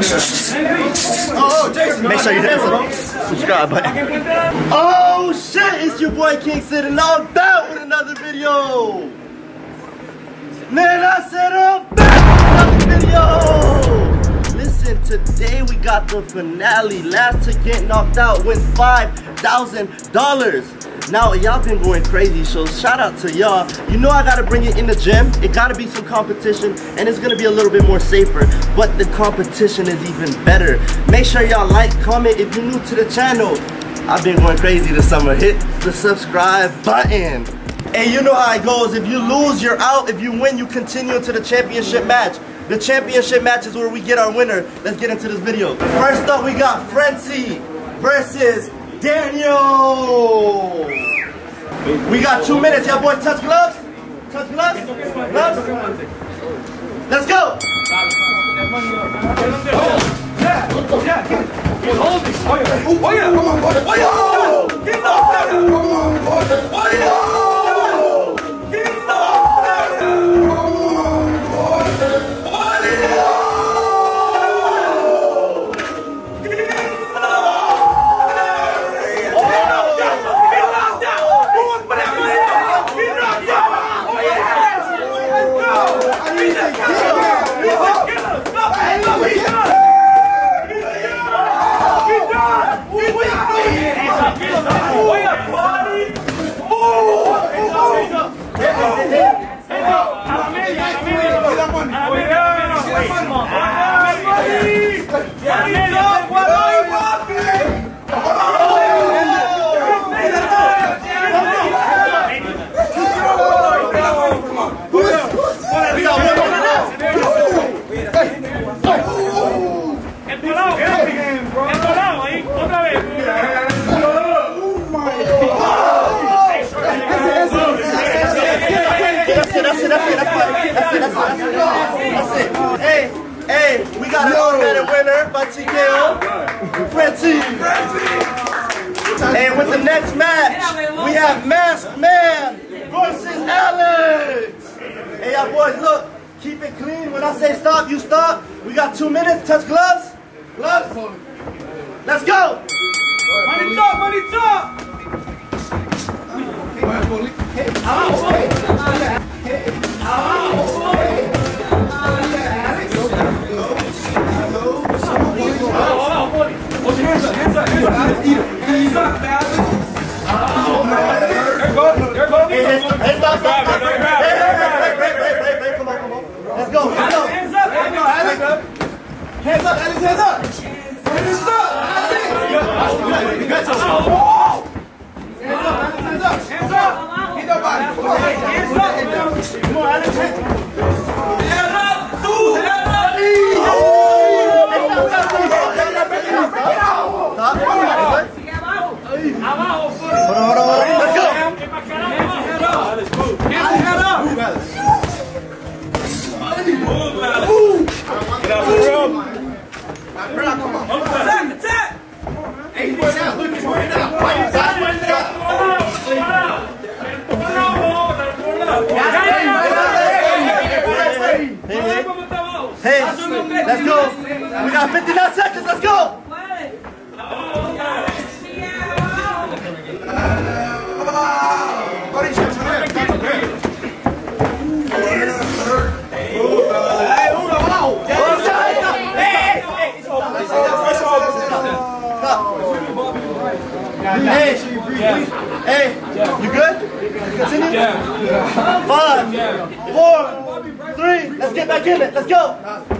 Make sure you hit the subscribe button. Oh shit, it's your boy King and I'm back with another video. Man, I said I'm back with another video. Listen, today we got the finale. Last to get knocked out wins $5,000. Now, y'all been going crazy, so shout out to y'all. You know I gotta bring it in the gym. It gotta be some competition, and it's gonna be a little bit more safer, but the competition is even better. Make sure y'all like, comment if you're new to the channel. I've been going crazy this summer. Hit the subscribe button. And you know how it goes. If you lose, you're out. If you win, you continue to the championship match. The championship match is where we get our winner. Let's get into this video. First up, we got Frenci versus Daniel. We got two minutes. Y'all boys touch gloves? Touch gloves? Gloves? Let's go. That's it clean. When I say stop, you stop. We got two minutes. Touch gloves. Gloves. Let's go. Let's go. We got 59 seconds. Let's go. Hey, hey, you good? Continue. Five, four, three. Let's get back in it. Let's go.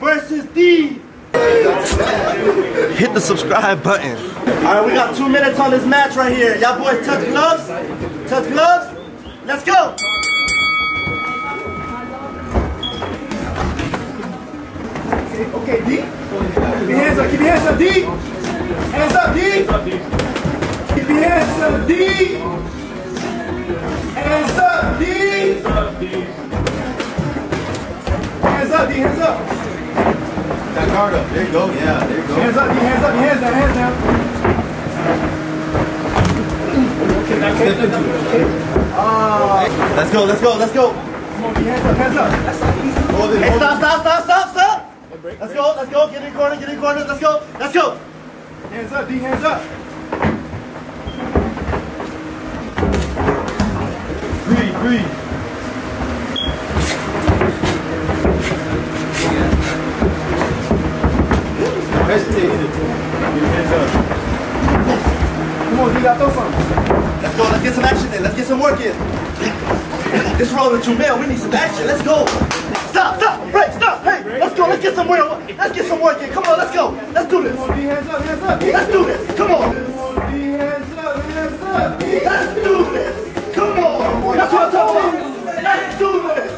versus Dee. Hit the subscribe button. All right, we got two minutes on this match right here. Y'all boys touch gloves? Touch gloves? Let's go. Okay, Dee. Keep your hands up. Keep your hands up, Dee. Hands up, Dee. Keep your hands up, Dee. Hands up, Dee. Hands up, Dee. Hands up. That guard up. There you go. Yeah, there you go. Hands up, Dee. Hands up. your Hands down. Hands down. Ah. Let's go, let's go, let's go. Come on. Hands up. Hands up. That's not easy. Hold it, Hey, stop, stop, stop, stop, stop. Let's go, let's go. Get in corner, get in corner. Let's go, let's go. Hands up, Dee. Hands up. Breathe, breathe. Get your. Come on, Dee. Got throw something. Let's go, let's get some action in. Let's get some work in. This rolling two mil, we need some action. Let's go. Stop, stop, break, stop. Hey, let's go, let's get some work. Let's get some work in. Come on, let's go. Let's do this. On. Let's do this. Come on. On. Let's do this. Come on. That's what I'm talking about. Let's do this.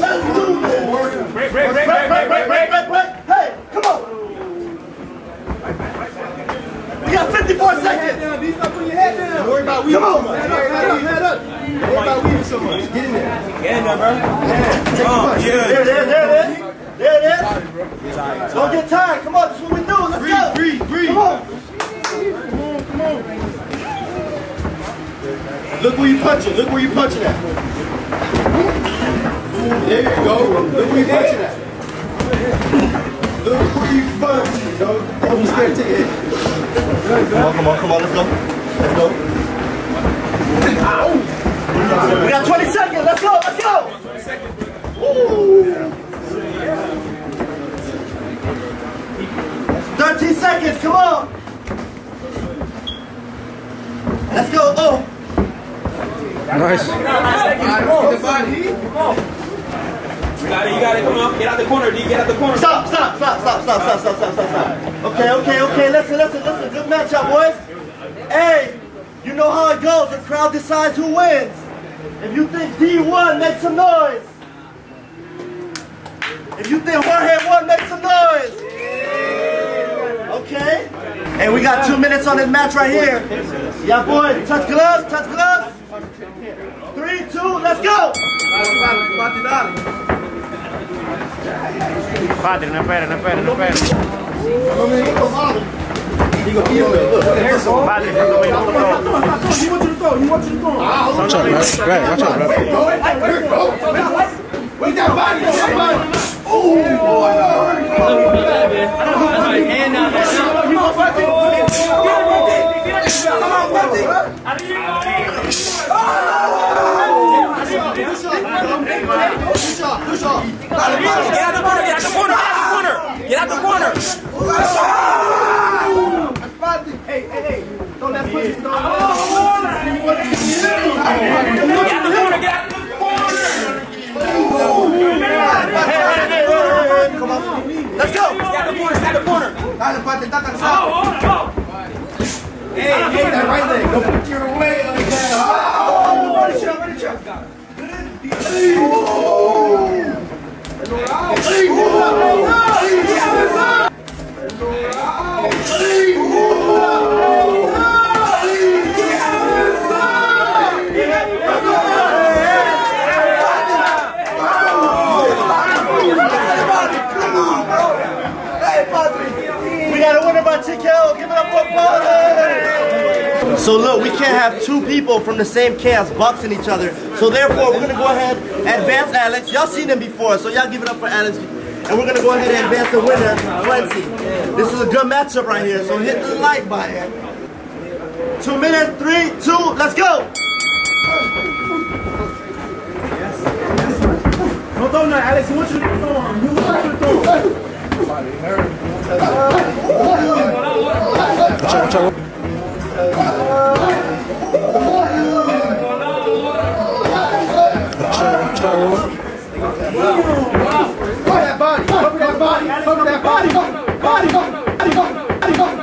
Let's do this. Break, break, break, break, break, break. Hey, come on. We got 54 Head seconds. down, Dee. Stop putting your head down. Worry about weaving Come so on. much. Head up, head up, head up. Worry about weaving so much. Get in there. Get in there, bro. Oh, come on, There yeah. it is, there it is. There it is. Don't get tired. Come on, that's what we do. Let's go. Breathe, breathe, breathe. Come on. come on. Look where you punching. Look where you punching at. There you go. Look where you punching at. Look where you punching. Don't, don't be scared to hit. Come on, come on, come on. Let's go. Let's go. We got 20 seconds. Let's go. Let's go. Woo. 13 seconds. Come on. Let's go. Oh. Nice. Come on. You got it, you got it. Come on. Get out the corner, Dee. Get out the corner. Stop, stop, stop, stop, stop, stop, stop, stop, stop, stop. Okay, okay, okay. Listen, listen, listen. Good matchup, boys. Hey, you know how it goes. The crowd decides who wins. If you think D1, make some noise. If you think Jorge won, make some noise. Okay. Hey, we got two minutes on this match right here. Yeah, boys. Touch gloves, touch gloves. Three, two, let's go. Padre, no espere, no no. Watch out, man. Right, watch out, man. Go, go, go. Wait that body, wait that body. Ooh. Get out the corner, get out the corner, get out the corner, get out the corner. Hey, hey, hey. Don't let pussy throw that. What do you do? Get out the corner, get out the corner. Let's go. Stab the corner, stab the corner. Dale, pate, taca, stop. Hey, hey, that right leg. Go put your weight on that. Oh, run it, run it, run it. So look, we can't have two people from the same chaos boxing each other. So therefore, we're gonna go ahead and advance Alex. Y'all seen him before, so y'all give it up for Alex. And we're gonna go ahead and advance the winner, Frenci. This is a good matchup right here, so hit the like button. Two minutes, three, two, let's go. Don't throw nothing, Alex. He wants you to throw him. He wants you to throw him. Watch out, watch out. Watch out, Ciao, ciao. Cover that body, cover that body, cover that body, body, body, body, body, body.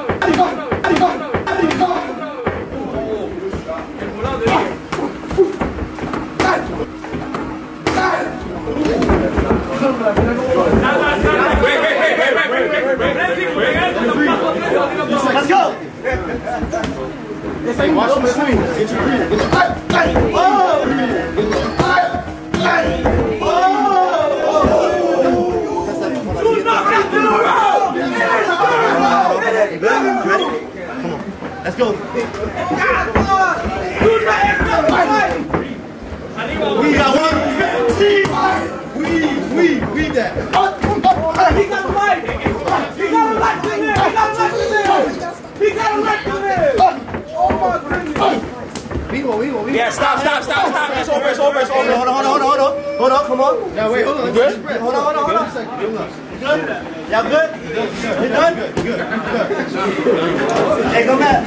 Let's go! Watch the swing. Get your. Get your. Oh! Get. Oh! Let's go. We got one. We, we, we that. He got. He got a life in there. He got a life in there. He got a life in there. Vivo, vivo, vivo. Yeah, stop, stop, stop, stop. It's over, it's over, it's over. Hold on, hold on, hold on, hold on. Hold on, come on. Now wait, hold on. good? Hold on, hold on, hold on. You good? Y'all good? You done? Hey, come back.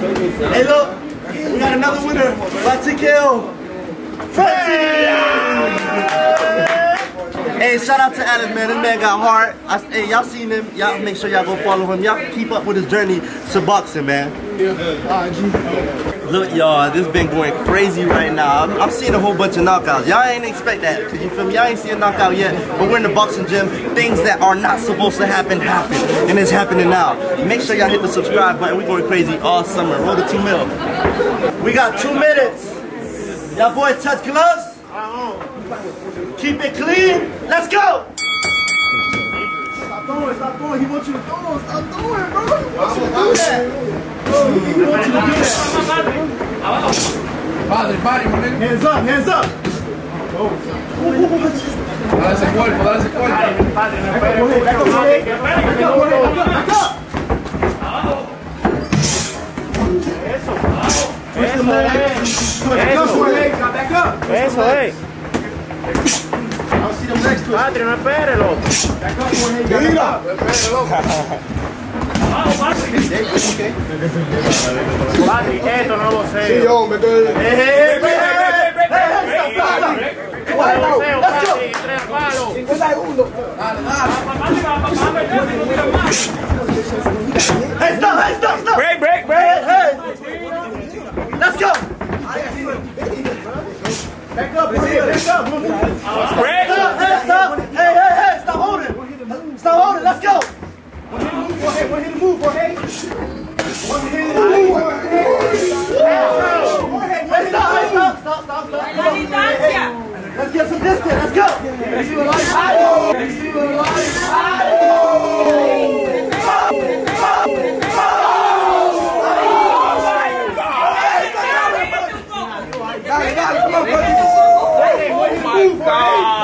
Hey, look. We got another winner by TKO. Hey, shout out to Adam, man. This man got heart. I, hey, y'all seen him. Y'all make sure y'all go follow him. Y'all keep up with his journey to boxing, man. Look, y'all, this been going crazy right now. I'm, I'm seeing a whole bunch of knockouts. Y'all ain't expect that, cause you feel me? Y'all ain't see a knockout yet, but we're in the boxing gym. Things that are not supposed to happen happen, and it's happening now. Make sure y'all hit the subscribe button. We going crazy all summer. Roll the two mil. We got two minutes. Y'all boys touch gloves. Keep it clean. Let's go. Stop throwing, stop throwing. He wants you to throw. Stop throwing, bro. He wants you to do that. Bro, he, he wants you to do that. Padre, pare, my nigga. Hands up, hands up. Dale ese cuerpo, dale ese cuerpo. Back up, Jorge. Back up, Jorge. Back up, Jorge. Back up, back up. Push the leg. Back up, Jorge. Back up. Eso, eh. Patri, no espérelo. Mira. No lo sé. Stop, stop. Break, break, break. Let's go. Back up, ahead, one hand move, one hand. One hand move, one hand. move. stop, stop, stop, stop, stop. Let's get some distance, let's go. Let's do it like Idaho. Let's do it like Idaho. Got it, got it, come on, buddy. Oh my God.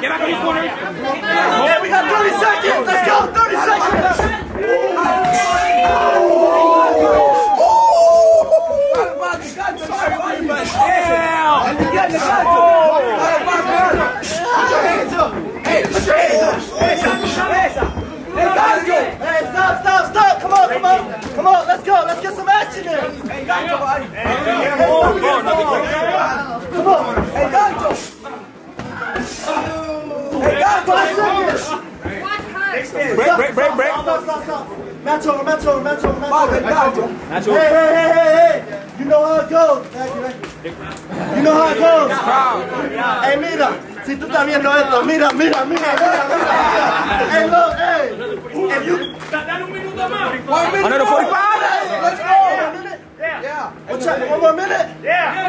Get back on your corner. Yeah, we got 30 seconds. Let's go. 30 seconds. Let's get some action in! Hey, Danjo! Hey, Danjo! Come on! Hey, Danjo! Seconds. Break, break, break, break. Stop, stop, stop. Match over, match over, match over, match over. Hey, hey, hey, hey, hey. You know how it goes. You know how it goes. Hey, mira. Si tú estás viendo esto, mira, mira, mira, mira, mira. Hey, look, hey. If you... Dale un minuto más. Another 45. Let's go. One minute. Yeah. One more minute. Yeah.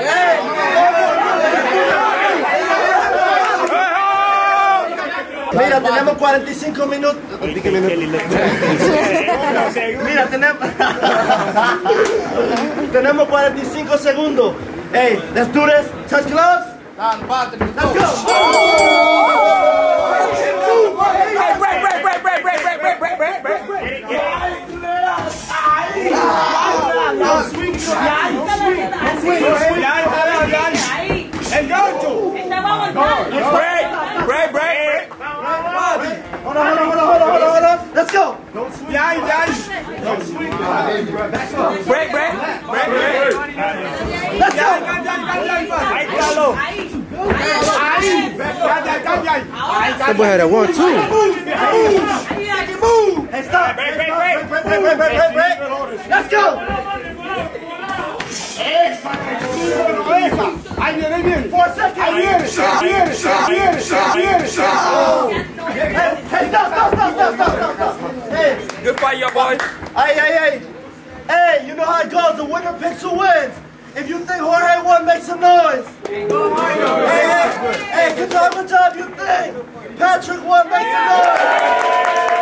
Mira, tenemos 45 minutos. Mira, tenemos. tenemos 45 segundos. Hey, let's do this. Touch gloves. Let's go. Break, break, break, break, break, break, break, break, break, break, Let's go. Don't swing. Behind, behind. Don't swing. Back up. Break, break. Break, break. Let's go. Ahí está low. Ahí. Cambia, cambia. Somebody had a one, two. Move. Move. And stop. Break, break, break. Break, break, break, break, break. Let's go. Esa. Esa. Ahí viene, ahí viene. Four seconds. Ahí viene, ahí viene, ahí viene, ahí viene. Hey, hey, stop, stop, stop, stop, stop, stop, stop. Hey, Good fight, your boy. hey, hey, hey. Hey, you know how it goes. The winner picks who wins. If you think Jorge won, make some noise. Hey, hey, hey, good job, good job. You think Patrick won, make some noise.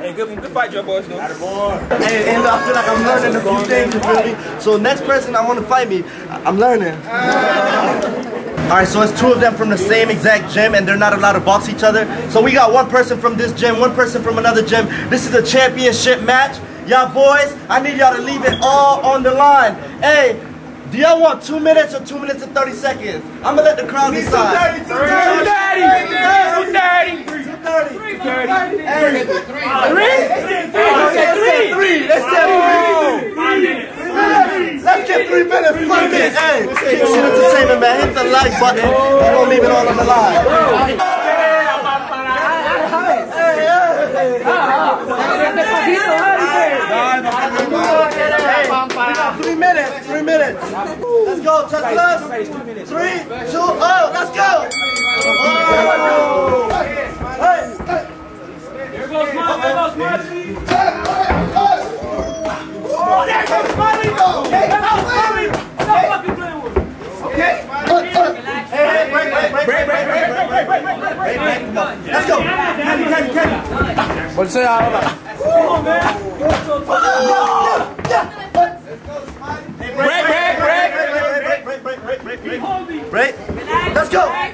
Hey, good, good fight, your boys, though. Hey, and I feel like I'm learning a few things, you feel me? So next person I want to fight me, I'm learning. Alright, so it's two of them from the same exact gym and they're not allowed to box each other. So we got one person from this gym, one person from another gym. This is a championship match. Y'all boys, I need y'all to leave it all on the line. Hey, do y'all want two minutes or two minutes and 30 seconds? I'm gonna let the crowd decide. 230, three minutes. Fuck it. Hey, Shit Entertainment, man. Hit the like button. We're gonna leave it all on the line. Three minutes. Three minutes. Let's go. Touch us. Three, two, oh, let's go. Oh. Hey, hey. Hey, break, break, break, break, break, break, break, break, break, break, break, break, break. Come on. Let's go. Candy, candy, candy. What's that all about? Break, break, break! break, break, break, break, break, break, break. Break. Let's go.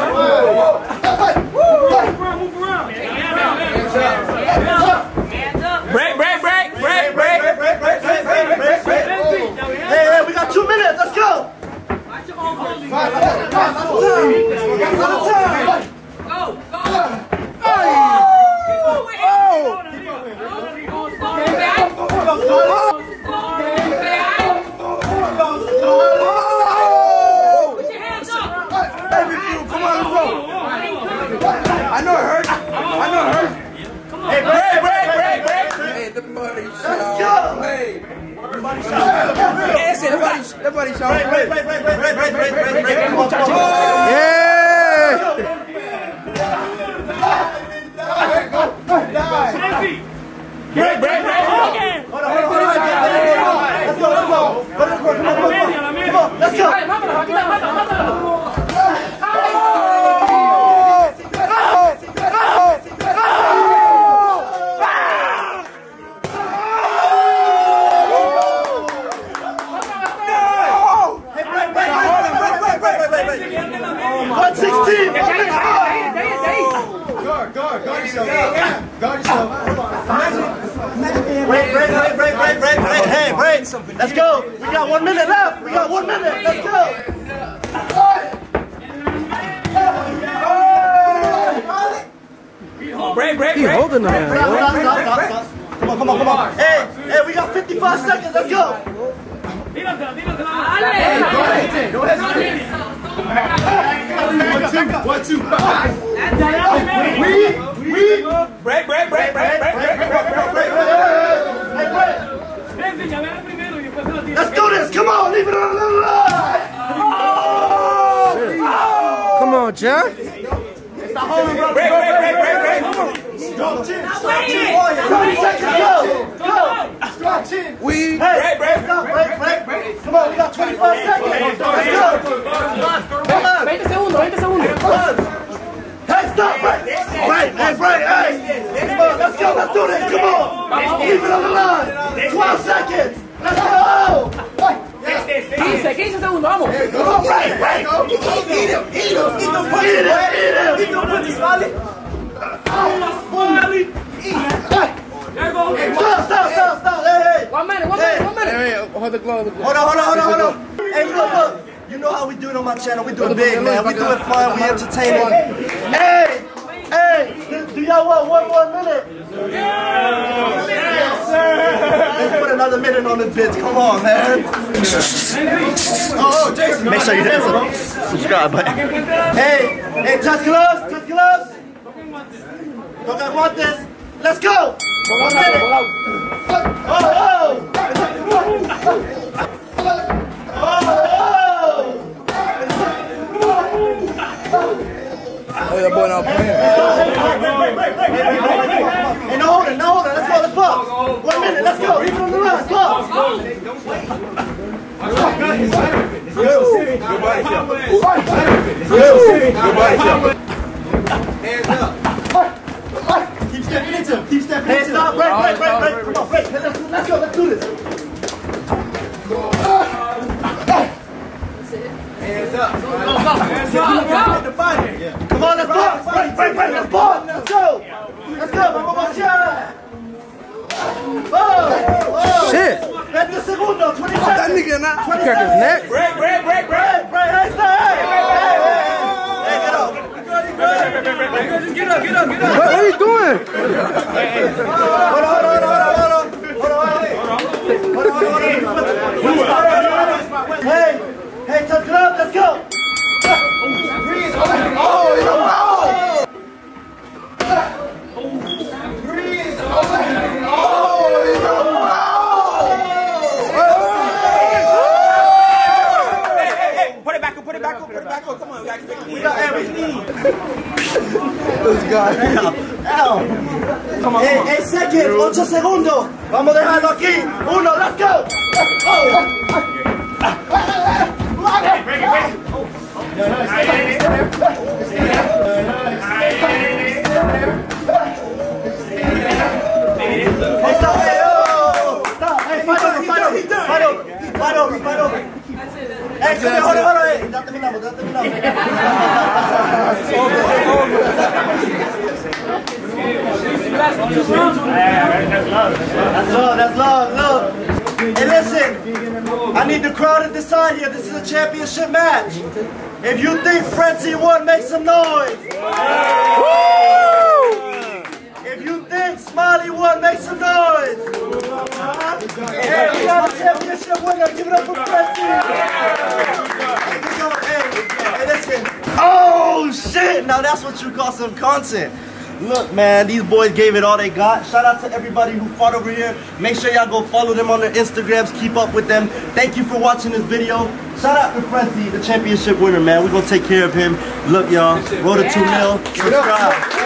Yes, everybody, everybody shot. Break, break, break, break, break, break, break, break, break, break. Come on, come on, come on. Yeah. Let's go. We got one minute left. We got one minute. Let's go. Break, break, He break! holding the stop. Come on, come on, come on. Hey, hey, we got 55 seconds. Let's go. One, two. Break, break, break, break, break, break, Come Jeff. Break, break, break, break, break! Go, chin. 30 seconds. Go. Go. Strong chin. We. Hey, Break, break. let's. Break, break, break. Come on, we got 25 seconds. Let's go. Come on. 20 segundos, 20 segundos. Hey, stop, break. Break, hey, break, hey. Come on, let's go. Let's do this. Come on. Leave it on the line. 12 seconds. Let's go. 15, 15 segundos, vamos. Come on, break, break. Eat him, eat him, eat him, eat him, eat him. Stop, stop, stop, stop. Hey, hey. One minute, one minute, one minute. Hey, hold the glove. the glove. Hold on, hold on, hold on, hold on. Hey, look, look. You know how we do it on my channel. We do it big, man. We do it fun. We entertain. Hey, hey. Do y'all want one more minute? Yes, sir. yes sir. Let's put another minute on this bitch. Come on, man. Oh, Jason. Make sure you hit the subscribe button. Hey, hey, touch gloves, touch gloves. Don't guys want this? Let's go. One minute. Oh, oh. Oh, oh. Oh, that boy not playing. Hey, no holding, no holding. Let's go, let's pause. One minute, let's go. Even on the line, pause. Keep stepping into him. Keep stepping into him. Hey, stop. Break, break, break, break. Come on, break. Hey, let's, let's go. Let's do this. Come on, let's go. Break, break, break. Let's pause. Let's go. Let's go. Vamos a marchar. Oh, oh. Shit. 20 segundos. 20 That seconds. nigga not 20 crack his seconds. neck. Break, break, break, break. Break, break. Hey, stay. Hey, hey, hey, hey. Hey, get up. Get up, get up, get up. What, what are you doing? Hold on, hold We got everything. This guy. Hey, hey, seconds, 8 segundos. Vamos a dejarlo aquí. Uno, let's go. Oh. Hey, stop. Hey, oh. Stop. Hey, That's love, that's love, love. Hey, listen, I need the crowd to decide here. This is a championship match. If you think Frenci won, make some noise. If you think Smiley won, make some noise. Hey, we got a championship winner. Give it up for Frenci. Hey, we go. Hey, hey, listen. Oh, shit. Now that's what you call some content. Look, man, these boys gave it all they got. Shout out to everybody who fought over here. Make sure y'all go follow them on their Instagrams. Keep up with them. Thank you for watching this video. Shout out to Frenci, the championship winner, man. We're going to take care of him. Look, y'all. Roll to 2 mil. Subscribe.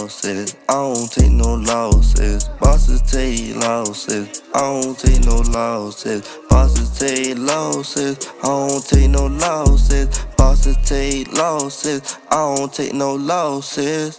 Losses, I don't take no losses. Bosses take losses, I don't take no losses. Bosses take losses, I don't take no losses. Bosses take losses, I don't take no losses.